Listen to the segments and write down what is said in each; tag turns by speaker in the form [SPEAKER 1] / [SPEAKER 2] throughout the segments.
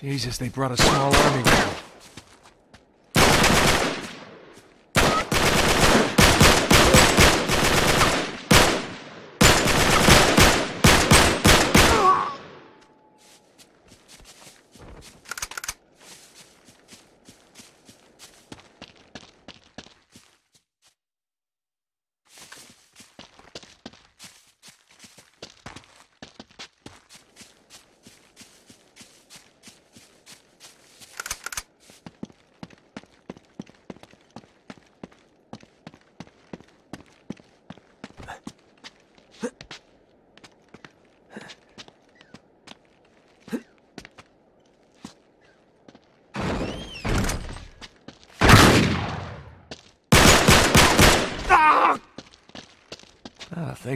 [SPEAKER 1] Jesus, they brought a small army. Ah,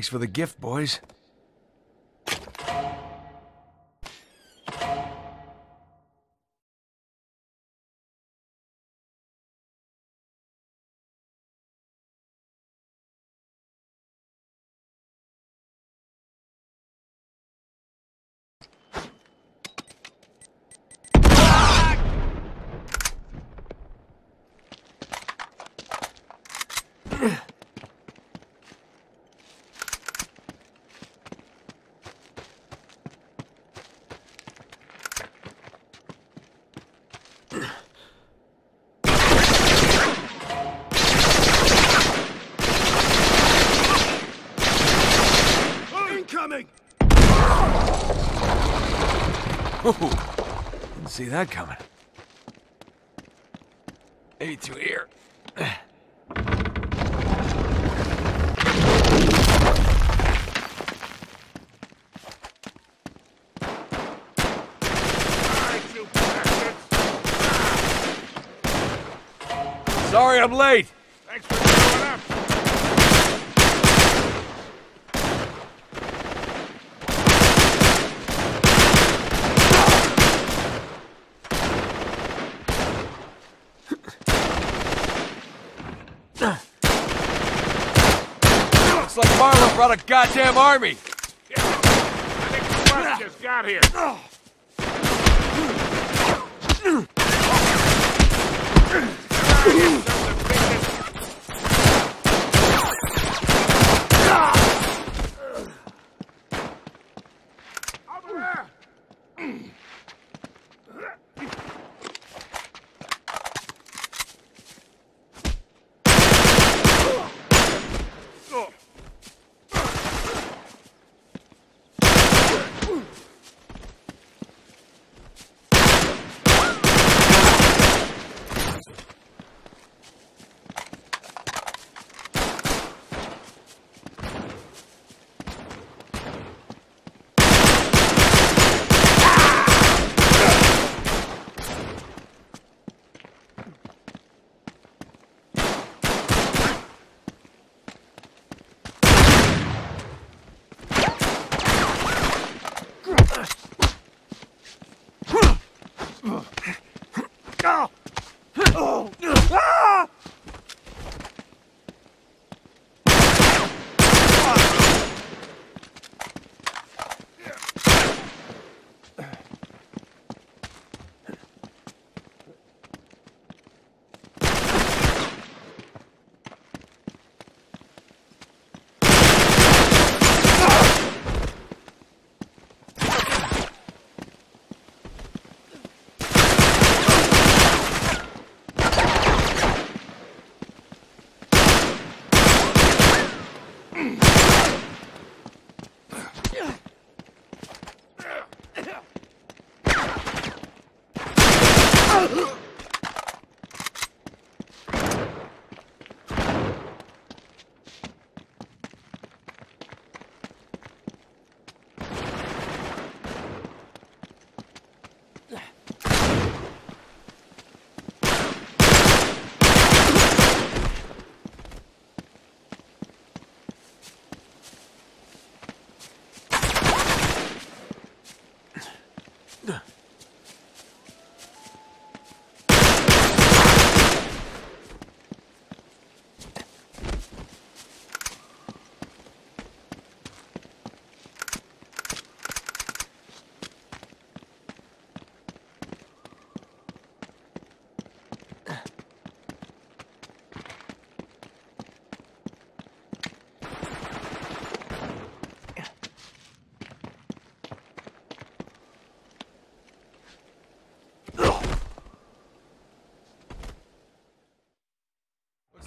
[SPEAKER 1] thanks for the gift, boys.
[SPEAKER 2] Incoming!
[SPEAKER 1] Ooh, didn't see that coming. Maybe through here. Sorry I'm late.
[SPEAKER 2] Thanks for showing up!
[SPEAKER 1] Looks like Marlowe brought a goddamn army.
[SPEAKER 2] I think the just got here.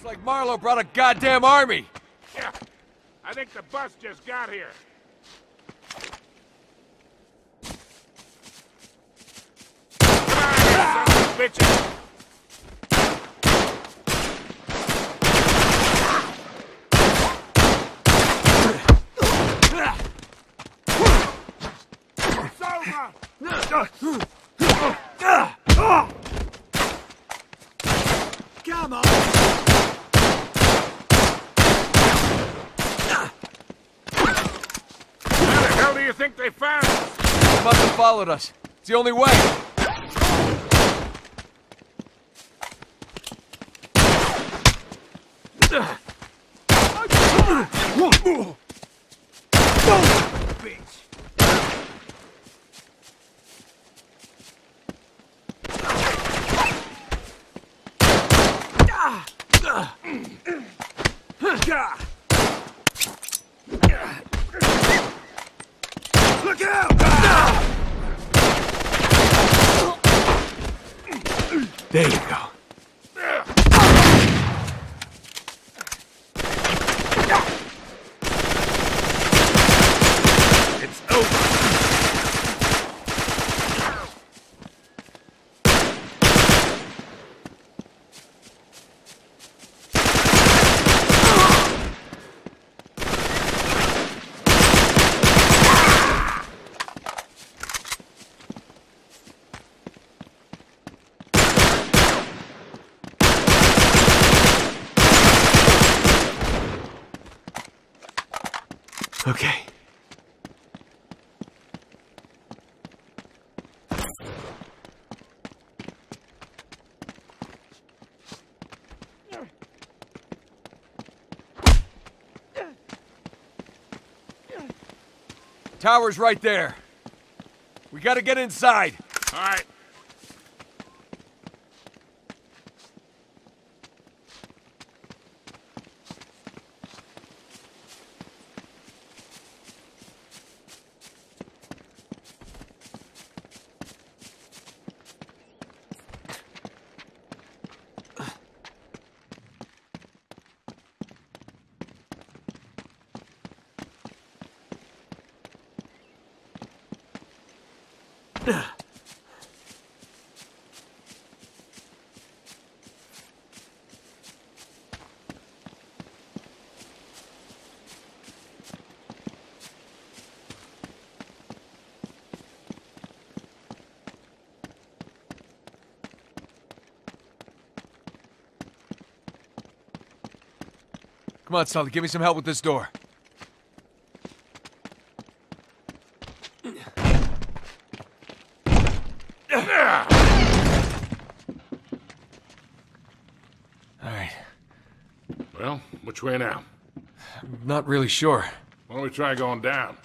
[SPEAKER 1] Like Marlowe brought a goddamn army!
[SPEAKER 2] Yeah. I think the bus just got here. Come on, you sons of bitches! It's over!
[SPEAKER 1] Come on!
[SPEAKER 2] How the hell do you think they found us?
[SPEAKER 1] They must have followed us. It's the only way. Look out! There you go.
[SPEAKER 2] It's over.
[SPEAKER 1] Okay. Tower's right there. We gotta get inside.
[SPEAKER 2] All right.
[SPEAKER 1] Come on, Sully, give me some help with this door. All right.
[SPEAKER 2] Well, which way now?
[SPEAKER 1] I'm Not really sure.
[SPEAKER 2] Why don't we try going down?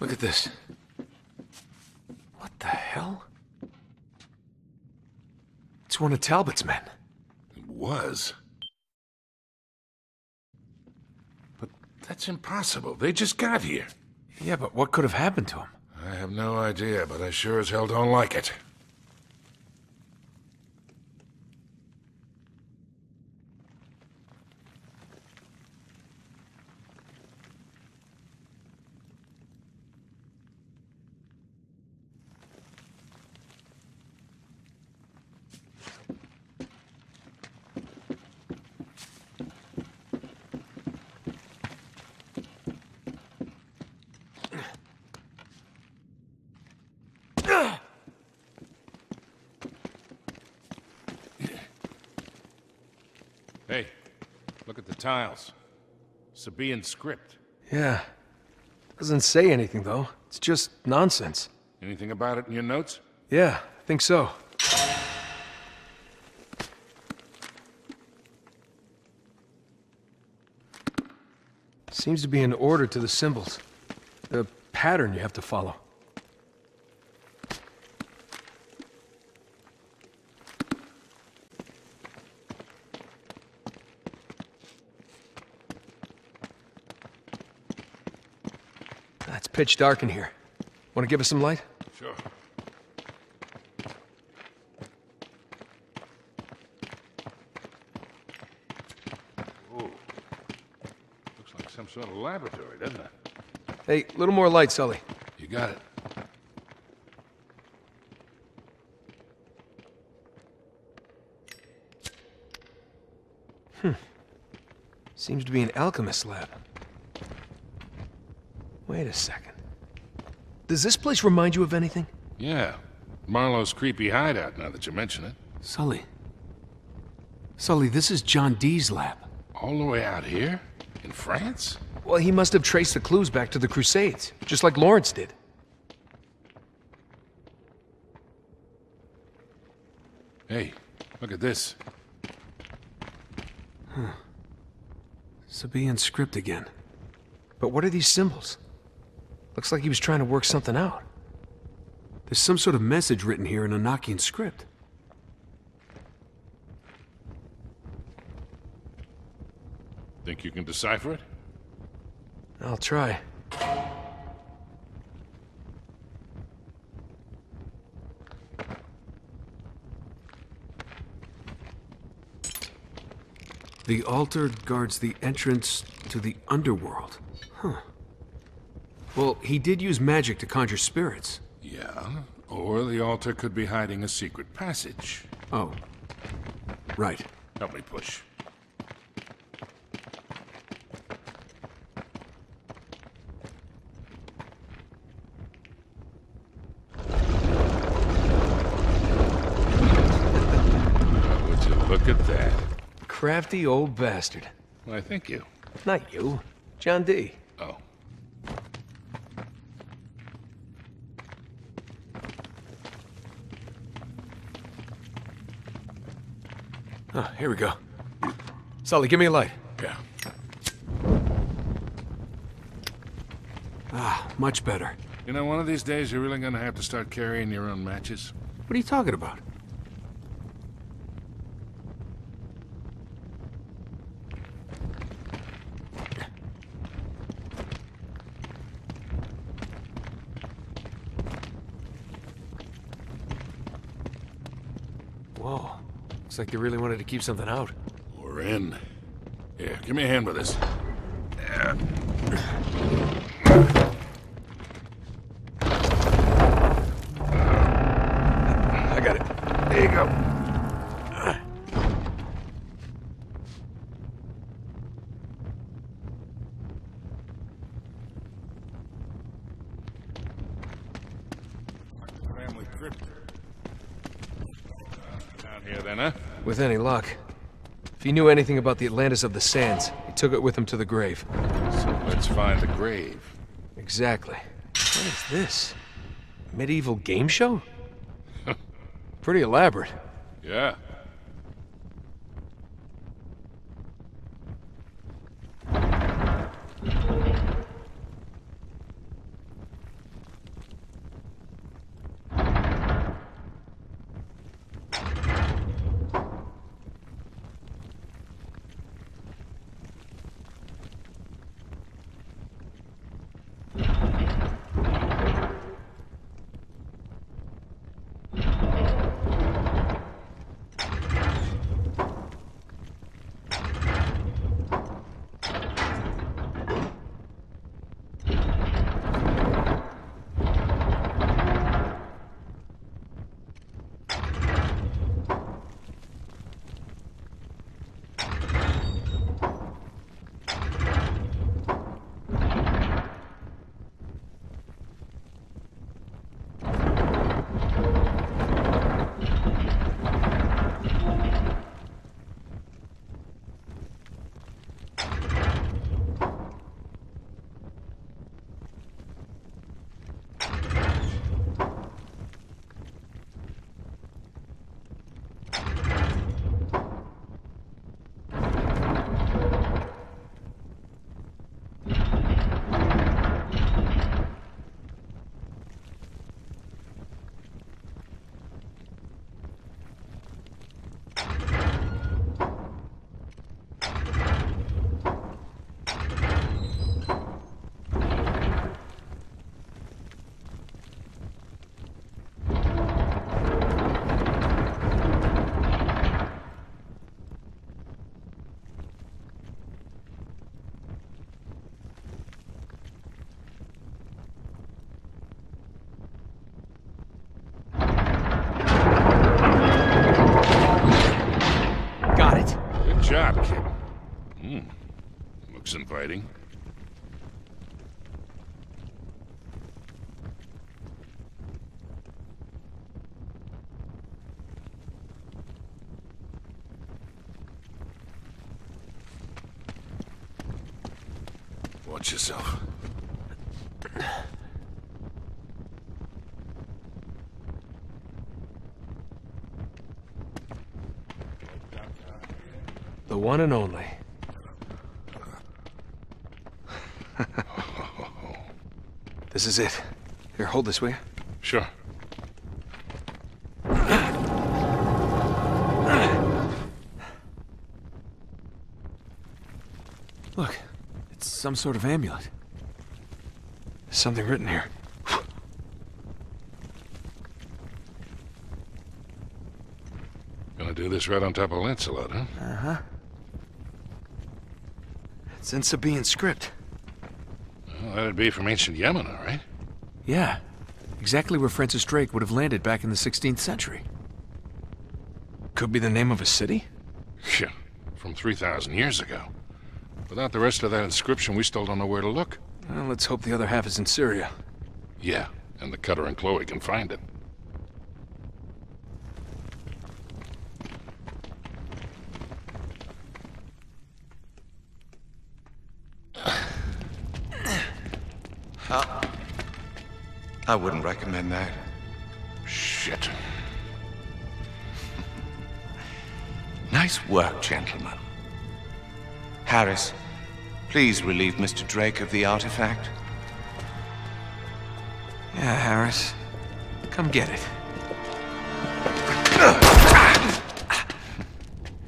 [SPEAKER 1] Look at this. What the hell? It's one of Talbot's men.
[SPEAKER 2] It was. But that's impossible. They just got here.
[SPEAKER 1] Yeah, but what could have happened to him?
[SPEAKER 2] I have no idea, but I sure as hell don't like it. Hey, look at the tiles. Sabaean script.
[SPEAKER 1] Yeah, Doesn't say anything, though. It's just nonsense.
[SPEAKER 2] Anything about it in your notes?
[SPEAKER 1] Yeah, I think so. Seems to be an order to the symbols. The pattern you have to follow. Ah, It's pitch dark in here. Want to give us some light?
[SPEAKER 2] Sure. Looks like some sort of laboratory, doesn't it?
[SPEAKER 1] Hey, a little more light, Sully.
[SPEAKER 2] You got it. Hmm.
[SPEAKER 1] Seems to be an alchemist lab. Wait a second. Does this place remind you of anything?
[SPEAKER 2] Yeah. Marlowe's creepy hideout, now that you mention it.
[SPEAKER 3] Sully. Sully, this is John Dee's lab.
[SPEAKER 2] All the way out here? In France?
[SPEAKER 1] Well, he must have traced the clues back to the Crusades, just like Lawrence did.
[SPEAKER 2] Hey, look at this.
[SPEAKER 1] Huh. Sabaean script again. But what are these symbols? Looks like he was trying to work something out.
[SPEAKER 3] There's some sort of message written here in Enochian script.
[SPEAKER 2] Think you can decipher it?
[SPEAKER 1] I'll try.
[SPEAKER 3] The altar guards the entrance to the underworld. Huh. Well, he did use magic to conjure spirits.
[SPEAKER 2] Yeah. Or the altar could be hiding a secret passage.
[SPEAKER 3] Oh. Right.
[SPEAKER 2] Help me push. Would you look at that?
[SPEAKER 1] Crafty old bastard.
[SPEAKER 2] Why, thank you.
[SPEAKER 1] Not you. John Dee.
[SPEAKER 2] Oh.
[SPEAKER 1] Oh, here we go. Sully, give me a light.
[SPEAKER 2] Yeah.
[SPEAKER 3] Ah, much better.
[SPEAKER 2] You know, one of these days you're really gonna have to start carrying your own matches.
[SPEAKER 3] What are you talking about?
[SPEAKER 1] Whoa. Looks like they really wanted to keep something out.
[SPEAKER 2] We're in. Here, give me a hand with this.
[SPEAKER 1] I got it. There you go.
[SPEAKER 2] Family crypt. Down here then, huh?
[SPEAKER 1] With any luck. If he knew anything about the Atlantis of the Sands, he took it with him to the grave.
[SPEAKER 2] So let's find the grave.
[SPEAKER 1] Exactly. What is this? Medieval game show? Pretty elaborate.
[SPEAKER 2] Yeah. Hmm. Looks inviting. Watch yourself.
[SPEAKER 1] The one and only. This is it. Here, hold this, will you?
[SPEAKER 2] Sure.
[SPEAKER 1] Look, it's some sort of amulet. There's something written here.
[SPEAKER 2] Gonna do this right on top of Lancelot, huh? Uh-huh.
[SPEAKER 1] It's in Sabaean script.
[SPEAKER 2] That'd be from ancient Yemen, all right?
[SPEAKER 1] Yeah, exactly where Francis Drake would have landed back in the 16th century. Could be the name of a city?
[SPEAKER 2] Yeah, from 3,000 years ago. Without the rest of that inscription, we still don't know where to look.
[SPEAKER 1] Well, let's hope the other half is in Syria.
[SPEAKER 2] Yeah, and the Cutter and Chloe can find it.
[SPEAKER 4] I wouldn't recommend that.
[SPEAKER 2] Shit.
[SPEAKER 4] Nice work, gentlemen. Harris, please relieve Mr. Drake of the artifact.
[SPEAKER 1] Yeah, Harris. Come get it.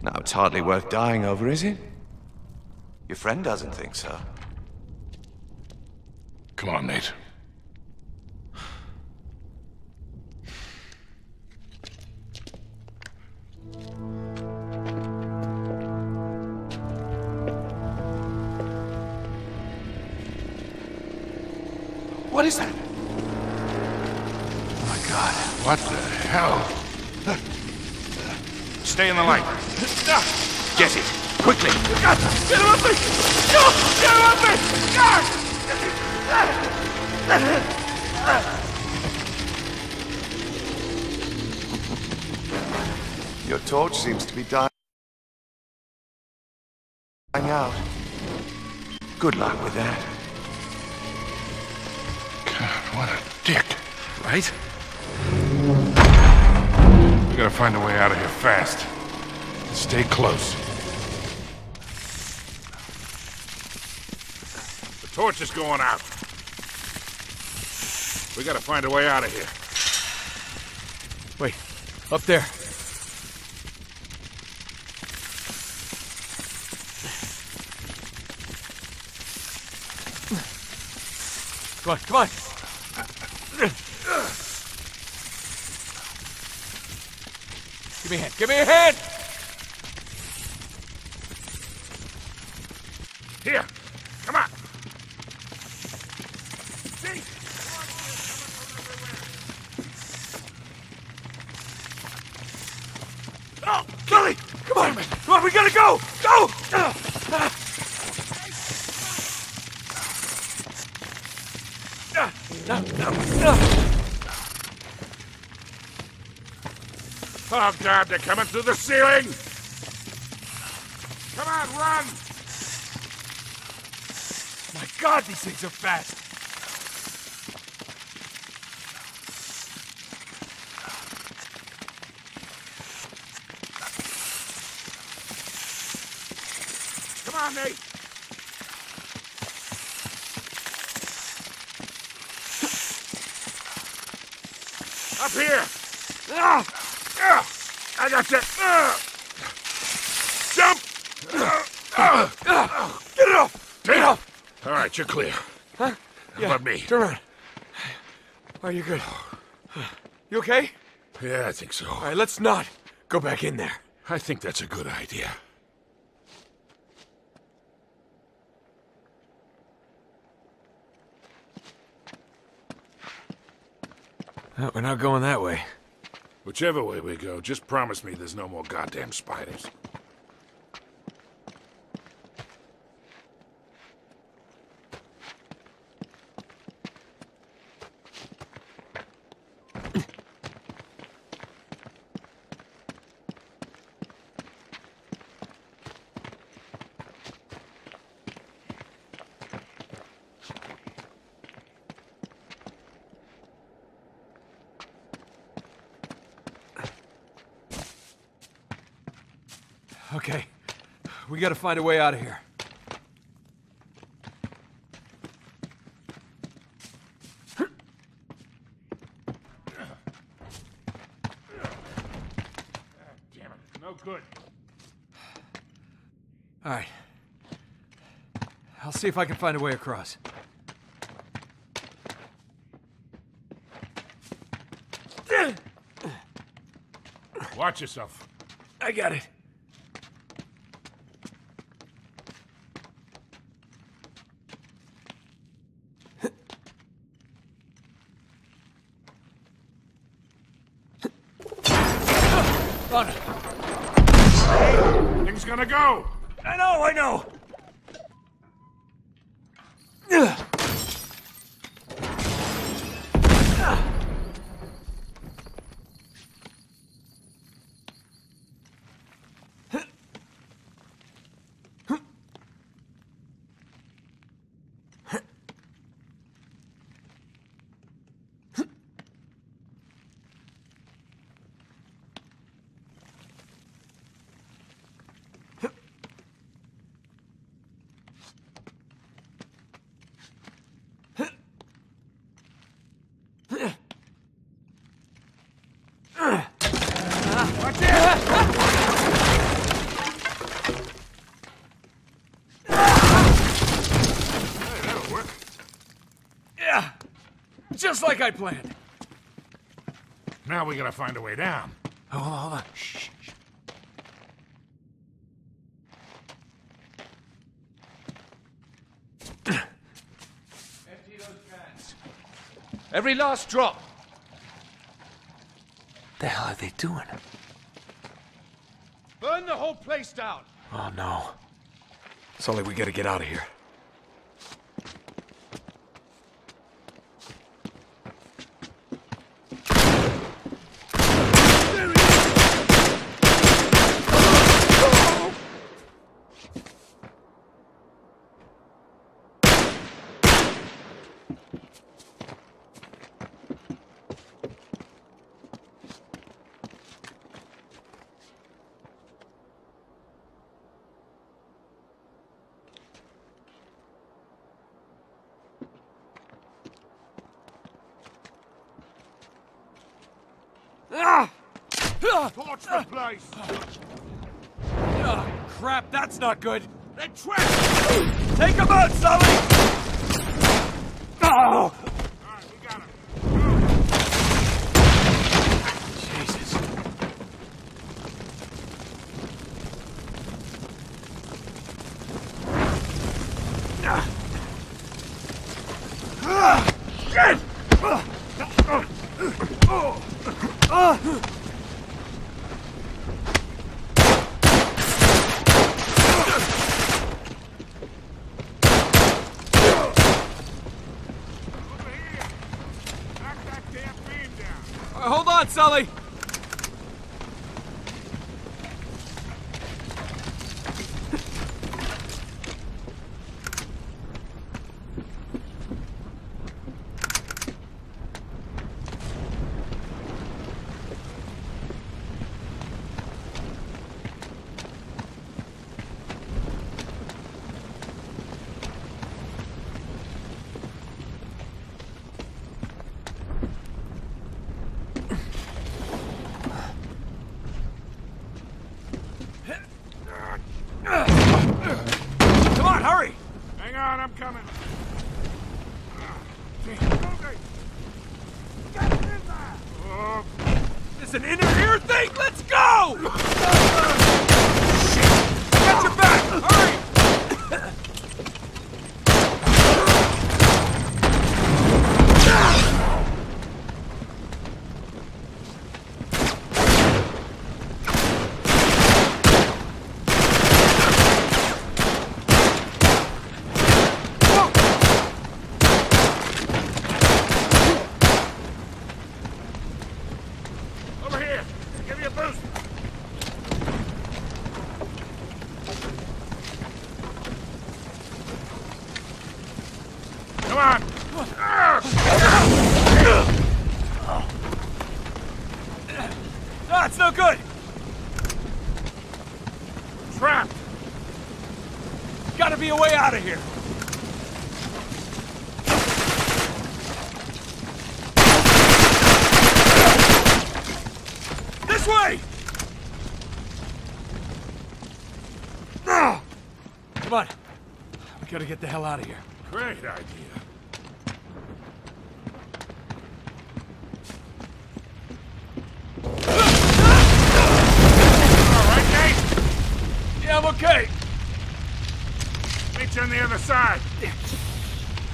[SPEAKER 4] Now, it's hardly worth dying over, is it? Your friend doesn't think so.
[SPEAKER 2] Come on, Nate.
[SPEAKER 4] Is that?
[SPEAKER 2] Oh my god. What the hell? Stay in the light.
[SPEAKER 4] Get it! Quickly!
[SPEAKER 5] Get him off me! Get him off me! God!
[SPEAKER 4] Your torch seems to be dying out. Good luck with that.
[SPEAKER 2] What a dick.
[SPEAKER 1] Right?
[SPEAKER 2] We gotta find a way out of here fast. Stay close. The torch is going out. We gotta find a way out of here.
[SPEAKER 1] Wait, up there. Come on, come on. Give me a hand. Give me a hand.
[SPEAKER 2] Here, they're coming through the ceiling! Come on, run!
[SPEAKER 5] My God, these things are fast!
[SPEAKER 2] Come on, Nate! Up here! Ah! I got you! Ah! Jump! Ah! Ah!
[SPEAKER 5] Get it off!
[SPEAKER 2] Get it off! All right, you're clear.
[SPEAKER 5] Huh?
[SPEAKER 2] How about me?
[SPEAKER 5] Turn around. Are you good? You okay?
[SPEAKER 2] Yeah, I think so.
[SPEAKER 5] All right, let's not go back in there.
[SPEAKER 2] I think that's a good idea.
[SPEAKER 1] Oh, we're not going that way.
[SPEAKER 2] Whichever way we go, just promise me there's no more goddamn spiders.
[SPEAKER 1] Okay. We gotta find a way out of here.
[SPEAKER 2] Damn it. No good.
[SPEAKER 1] All right. I'll see if I can find a way across.
[SPEAKER 2] Watch yourself.
[SPEAKER 1] I got it. On it.
[SPEAKER 2] Thing's gonna go.
[SPEAKER 1] I know, I know. Just like I planned.
[SPEAKER 2] Now we gotta find a way down.
[SPEAKER 1] Oh, hold on, hold on. Shh. shh.
[SPEAKER 4] Every last drop.
[SPEAKER 1] The hell are they doing?
[SPEAKER 4] Burn the whole place down.
[SPEAKER 1] Oh no. Sully, we gotta get out of here.
[SPEAKER 2] Torch the place.
[SPEAKER 1] Oh, crap, that's not good.
[SPEAKER 2] They're trapped.
[SPEAKER 1] Take him out, Sully! Oh!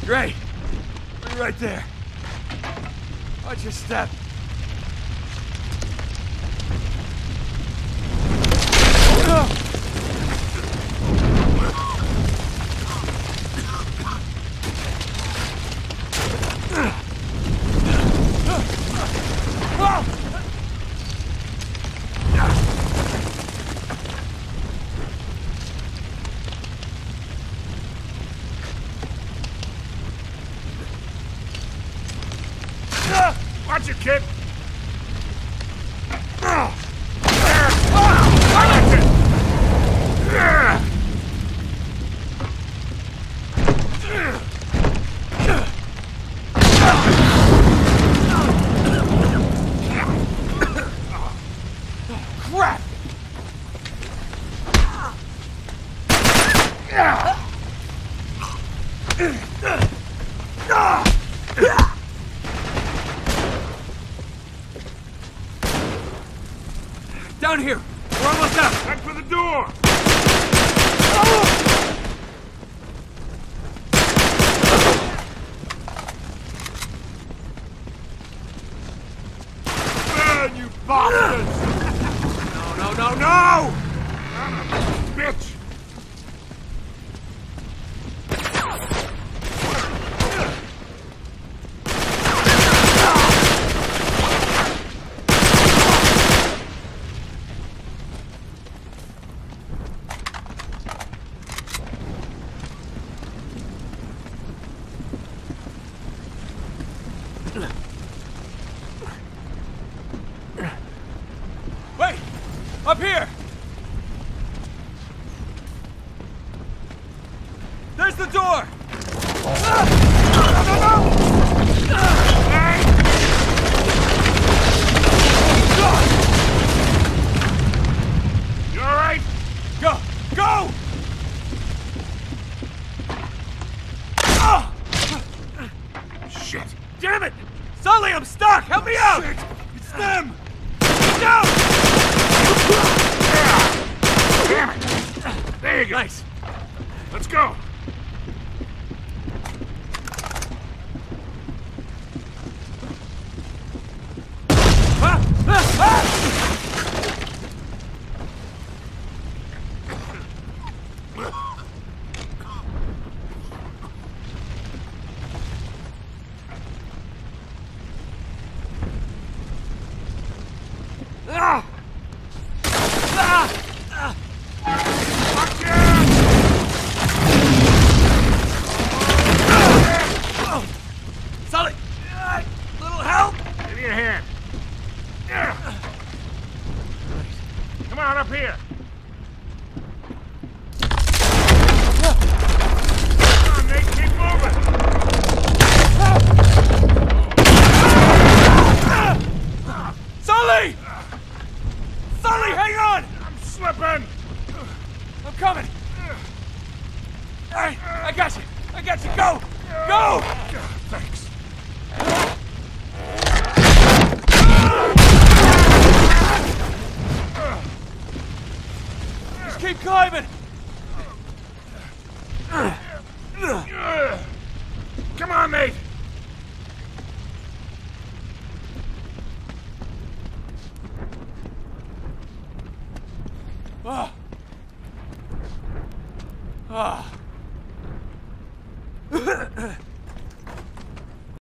[SPEAKER 2] Great. We're right
[SPEAKER 1] there. Watch your step. Oh. Down here! We're almost out!
[SPEAKER 2] Back for the door!
[SPEAKER 1] Sully! Little help!
[SPEAKER 2] Give me a hand. Come on up here.